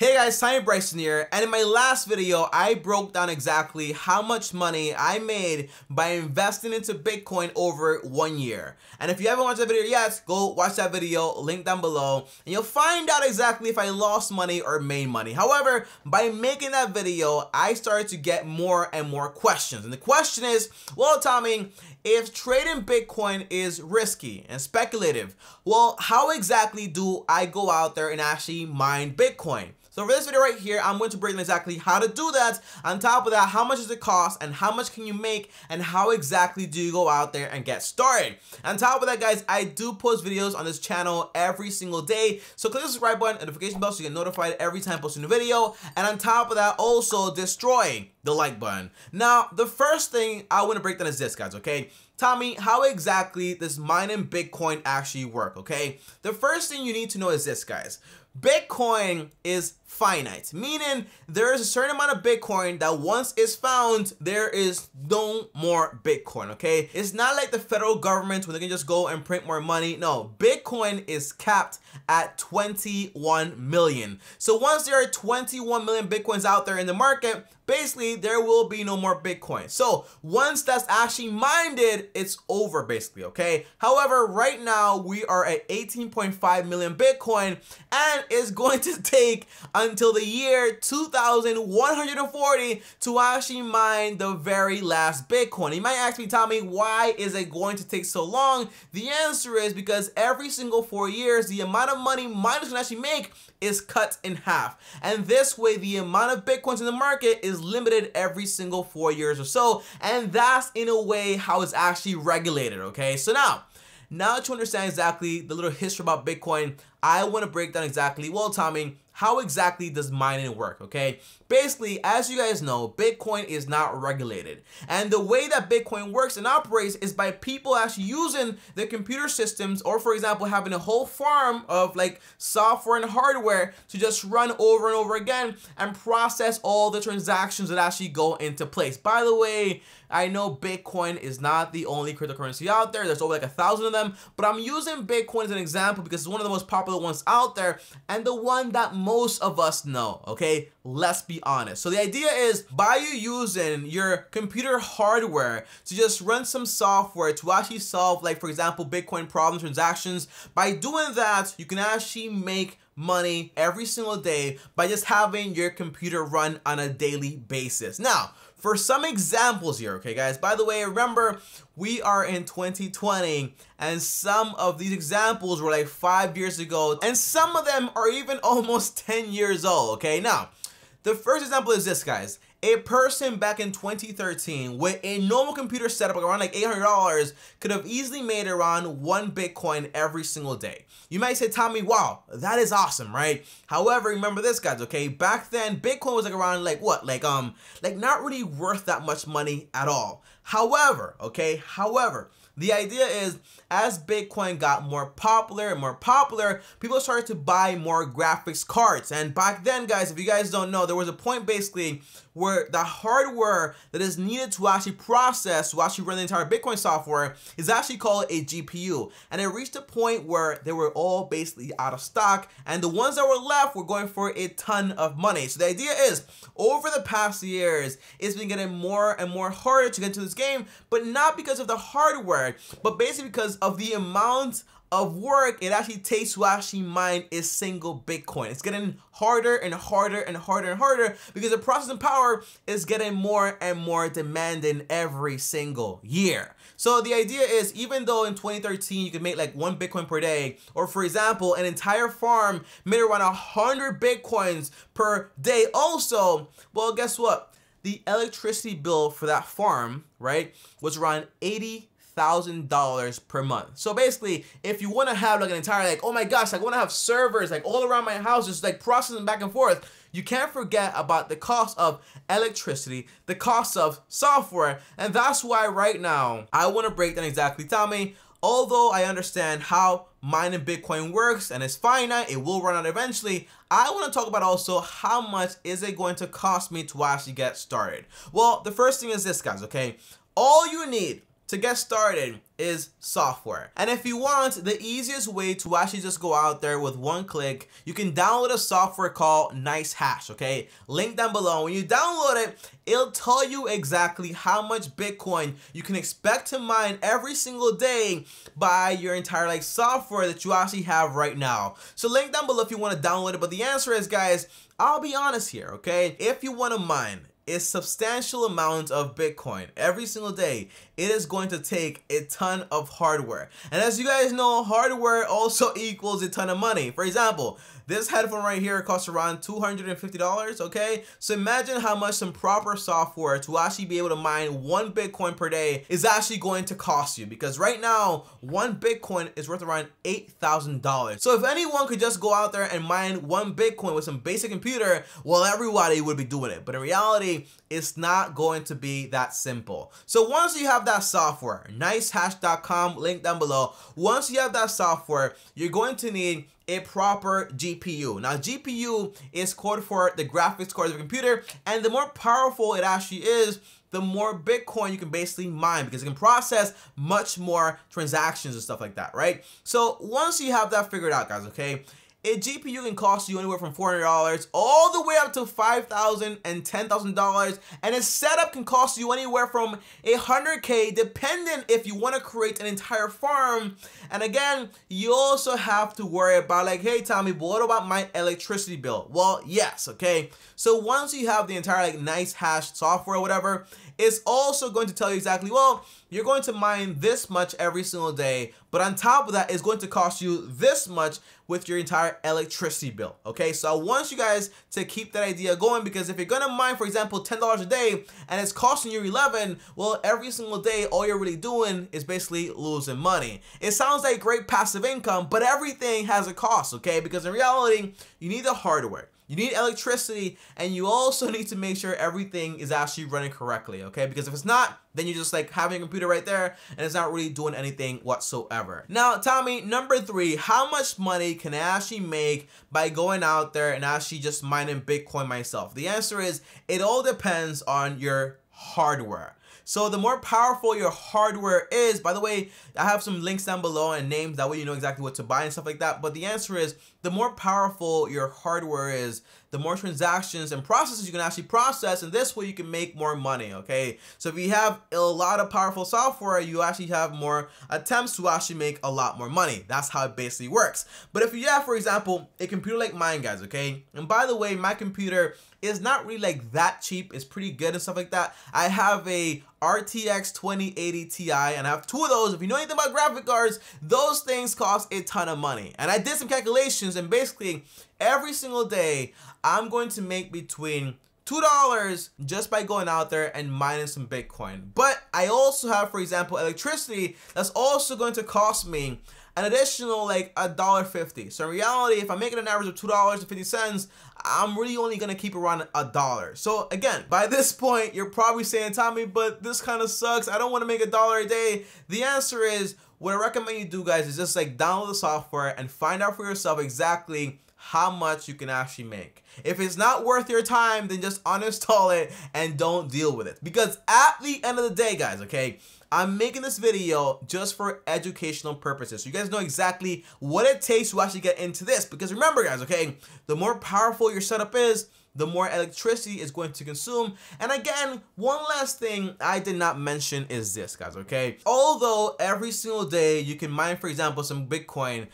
Hey guys, Tommy Bryson here, and in my last video, I broke down exactly how much money I made by investing into Bitcoin over one year. And if you haven't watched that video yet, go watch that video, link down below, and you'll find out exactly if I lost money or made money. However, by making that video, I started to get more and more questions. And the question is, well, Tommy, if trading Bitcoin is risky and speculative, well, how exactly do I go out there and actually mine Bitcoin? So for this video right here, I'm going to break down exactly how to do that. On top of that, how much does it cost and how much can you make and how exactly do you go out there and get started. On top of that, guys, I do post videos on this channel every single day. So click the subscribe button, notification bell so you get notified every time I post a new video. And on top of that, also destroy the like button. Now, the first thing I want to break down is this, guys, okay? Tommy, how exactly does mining Bitcoin actually work, okay? The first thing you need to know is this, guys. Bitcoin is finite, meaning there is a certain amount of Bitcoin that once it's found, there is no more Bitcoin, okay? It's not like the federal government when they can just go and print more money. No, Bitcoin is capped at 21 million. So once there are 21 million Bitcoins out there in the market, basically there will be no more Bitcoin. So once that's actually minded, it's over basically, okay? However, right now we are at 18.5 million Bitcoin and it's going to take until the year 2140 to actually mine the very last Bitcoin. You might ask me, Tommy, why is it going to take so long? The answer is because every single four years, the amount of money miners can actually make is cut in half. And this way, the amount of Bitcoins in the market is limited every single four years or so. And that's in a way how it's actually regulated, okay? So now, now that you understand exactly the little history about Bitcoin, I want to break down exactly, well, Tommy, how exactly does mining work, okay? Basically, as you guys know, Bitcoin is not regulated. And the way that Bitcoin works and operates is by people actually using the computer systems or for example, having a whole farm of like software and hardware to just run over and over again and process all the transactions that actually go into place. By the way, I know Bitcoin is not the only cryptocurrency out there. There's over like a thousand of them, but I'm using Bitcoin as an example because it's one of the most popular ones out there and the one that most of us know, okay? Let's be honest. So the idea is by you using your computer hardware to just run some software to actually solve like, for example, Bitcoin problem transactions, by doing that, you can actually make money every single day by just having your computer run on a daily basis. Now, for some examples here, okay guys, by the way, remember we are in 2020 and some of these examples were like five years ago and some of them are even almost 10 years old, okay? Now, the first example is this, guys. A person back in 2013 with a normal computer setup around like $800 could have easily made around one Bitcoin every single day. You might say, Tommy, wow, that is awesome, right? However, remember this, guys, okay? Back then, Bitcoin was like around like what? Like, um, like not really worth that much money at all. However, okay, however, the idea is as Bitcoin got more popular and more popular, people started to buy more graphics cards. And back then, guys, if you guys don't know, there was a point basically where the hardware that is needed to actually process, to actually run the entire Bitcoin software is actually called a GPU. And it reached a point where they were all basically out of stock and the ones that were left were going for a ton of money. So the idea is over the past years, it's been getting more and more harder to get into this game, but not because of the hardware, but basically because of the amount of work it actually takes to actually mine a single Bitcoin. It's getting harder and harder and harder and harder because the processing power is getting more and more demanding every single year. So the idea is even though in 2013 you could make like one Bitcoin per day, or for example, an entire farm made around 100 Bitcoins per day also, well, guess what? The electricity bill for that farm, right, was around 80 thousand dollars per month. So basically, if you want to have like an entire like, oh my gosh, like, I want to have servers like all around my house, just like processing back and forth. You can't forget about the cost of electricity, the cost of software, and that's why right now I want to break down exactly. Tell me, although I understand how mining Bitcoin works and it's finite, it will run out eventually. I want to talk about also how much is it going to cost me to actually get started. Well, the first thing is this, guys. Okay, all you need to get started is software. And if you want the easiest way to actually just go out there with one click, you can download a software called NiceHash, okay? Link down below. When you download it, it'll tell you exactly how much Bitcoin you can expect to mine every single day by your entire like software that you actually have right now. So link down below if you want to download it. But the answer is, guys, I'll be honest here, okay? If you want to mine is substantial amount of Bitcoin every single day, it is going to take a ton of hardware. And as you guys know, hardware also equals a ton of money. For example, this headphone right here costs around $250, okay? So imagine how much some proper software to actually be able to mine one Bitcoin per day is actually going to cost you because right now, one Bitcoin is worth around $8,000. So if anyone could just go out there and mine one Bitcoin with some basic computer, well, everybody would be doing it. But in reality, it's not going to be that simple. So once you have that software, nicehash.com, link down below. Once you have that software, you're going to need a proper GPU. Now, GPU is code for the graphics card of a computer, and the more powerful it actually is, the more Bitcoin you can basically mine because it can process much more transactions and stuff like that, right? So once you have that figured out, guys, okay, a GPU can cost you anywhere from $400 all the way up to $5,000 and $10,000 and its setup can cost you anywhere from 100k depending if you want to create an entire farm. And again you also have to worry about like hey Tommy what about my electricity bill? Well yes okay? So once you have the entire like NiceHash software or whatever it's also going to tell you exactly, well, you're going to mine this much every single day, but on top of that, it's going to cost you this much with your entire electricity bill. Okay, so I want you guys to keep that idea going because if you're gonna mine, for example, $10 a day and it's costing you 11, well, every single day, all you're really doing is basically losing money. It sounds like great passive income, but everything has a cost, okay? Because in reality, you need the hardware. You need electricity and you also need to make sure everything is actually running correctly, okay? Because if it's not, then you're just like having a computer right there and it's not really doing anything whatsoever. Now, Tommy, number three, how much money can I actually make by going out there and actually just mining Bitcoin myself? The answer is it all depends on your hardware. So the more powerful your hardware is, by the way, I have some links down below and names, that way you know exactly what to buy and stuff like that. But the answer is, the more powerful your hardware is, the more transactions and processes you can actually process, and this way you can make more money, okay? So if you have a lot of powerful software, you actually have more attempts to actually make a lot more money. That's how it basically works. But if you have, for example, a computer like mine, guys, okay? And by the way, my computer is not really like that cheap. It's pretty good and stuff like that. I have a RTX 2080 Ti and I have two of those. If you know anything about graphic cards, those things cost a ton of money. And I did some calculations and basically every single day I'm going to make between $2 just by going out there and mining some Bitcoin. But I also have, for example, electricity that's also going to cost me an additional like a dollar fifty. So in reality, if I'm making an average of two dollars and fifty cents, I'm really only gonna keep around a dollar. So again, by this point, you're probably saying, Tommy, but this kind of sucks. I don't want to make a dollar a day. The answer is, what I recommend you do, guys, is just like download the software and find out for yourself exactly how much you can actually make. If it's not worth your time, then just uninstall it and don't deal with it. Because at the end of the day, guys, okay, I'm making this video just for educational purposes. So you guys know exactly what it takes to actually get into this. Because remember guys, okay, the more powerful your setup is, the more electricity is going to consume. And again, one last thing I did not mention is this, guys, okay? Although every single day you can mine, for example, some Bitcoin,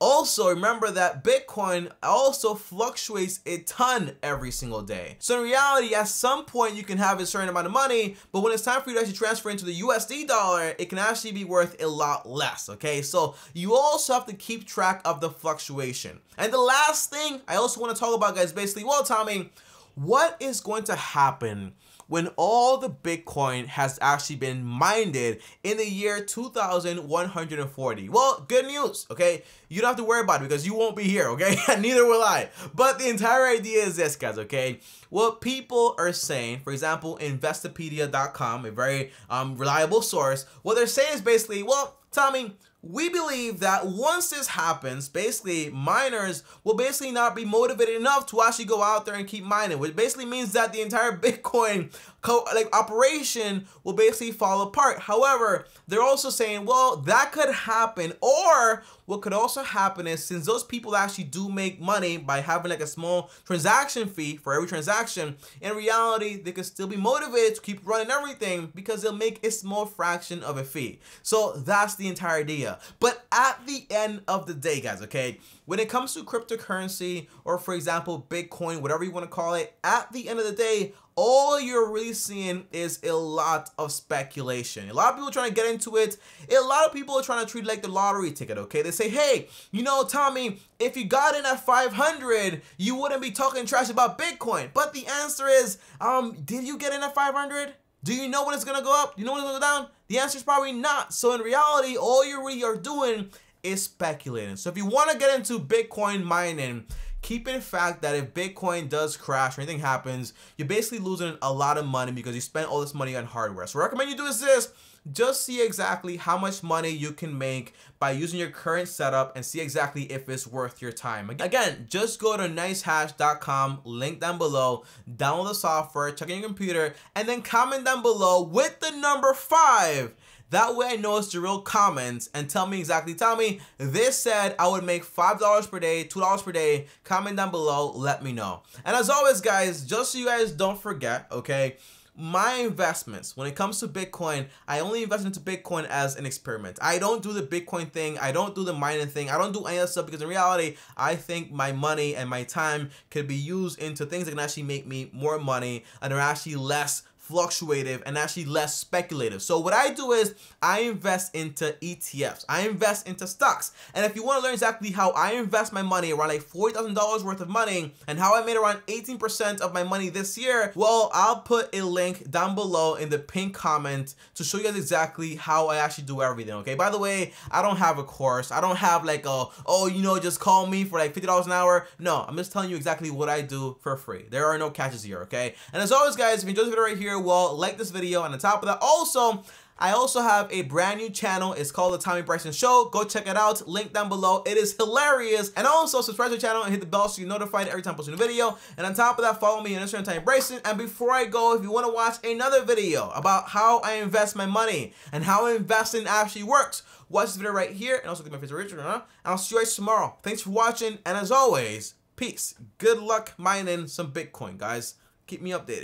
also, remember that Bitcoin also fluctuates a ton every single day. So in reality, at some point you can have a certain amount of money, but when it's time for you to actually transfer into the USD dollar, it can actually be worth a lot less, okay? So you also have to keep track of the fluctuation. And the last thing I also want to talk about, guys, basically, well, Tommy, what is going to happen when all the Bitcoin has actually been mined in the year 2140. Well, good news, okay? You don't have to worry about it because you won't be here, okay? Neither will I. But the entire idea is this, guys, okay? What people are saying, for example, Investopedia.com, a very um, reliable source, what they're saying is basically, well, Tommy, we believe that once this happens, basically miners will basically not be motivated enough to actually go out there and keep mining, which basically means that the entire Bitcoin co- like operation will basically fall apart. However, they're also saying, well, that could happen, or what could also happen is since those people actually do make money by having like a small transaction fee for every transaction, in reality, they could still be motivated to keep running everything because they'll make a small fraction of a fee. So that's the entire idea. But at the end of the day, guys, okay, when it comes to cryptocurrency or for example, Bitcoin, whatever you want to call it, at the end of the day, all you're really seeing is a lot of speculation. A lot of people trying to get into it. A lot of people are trying to treat it like the lottery ticket, okay? They say, hey, you know, Tommy, if you got in at 500, you wouldn't be talking trash about Bitcoin. But the answer is, um, did you get in at 500? Do you know when it's gonna go up? Do you know when it's gonna go down? The answer is probably not. So in reality, all you really are doing is speculating. So if you want to get into Bitcoin mining, keep in fact that if Bitcoin does crash or anything happens, you're basically losing a lot of money because you spent all this money on hardware. So I recommend you do is this, just see exactly how much money you can make by using your current setup and see exactly if it's worth your time. Again, just go to nicehash.com, link down below, download the software, check on your computer, and then comment down below with the number five that way I know it's the real comments and tell me exactly, tell me, this said I would make $5 per day, $2 per day. Comment down below, let me know. And as always, guys, just so you guys don't forget, okay, my investments. When it comes to bitcoin i only invest into bitcoin as an experiment. I don't do the bitcoin thing. I don't do the mining thing. I don't do any of that stuff because in reality i think my money and my time could be used into things that can actually make me more money and are actually less fluctuative and actually less speculative. So what I do is I invest into ETFs. I invest into stocks. And if you want to learn exactly how I invest my money, around like $40,000 worth of money, and how I made around 18% of my money this year, well, I'll put a link down below in the pinned comment to show you guys exactly how I actually do everything, okay? By the way, I don't have a course. I don't have like a, oh, you know, just call me for like $50 an hour. No, I'm just telling you exactly what I do for free. There are no catches here, okay? And as always, guys, if you enjoyed this video right here, well, like this video. And on top of that, also, I also have a brand new channel. It's called The Tommy Bryson Show. Go check it out. Link down below. It is hilarious. And also subscribe to the channel and hit the bell so you're notified every time I post a new video. And on top of that, follow me on Instagram, Tommy Bryson. And before I go, if you want to watch another video about how I invest my money and how investing actually works, watch this video right here. And also give my favorite Richard. And I'll see you guys tomorrow. Thanks for watching. And as always, peace. Good luck mining some Bitcoin, guys. Keep me updated.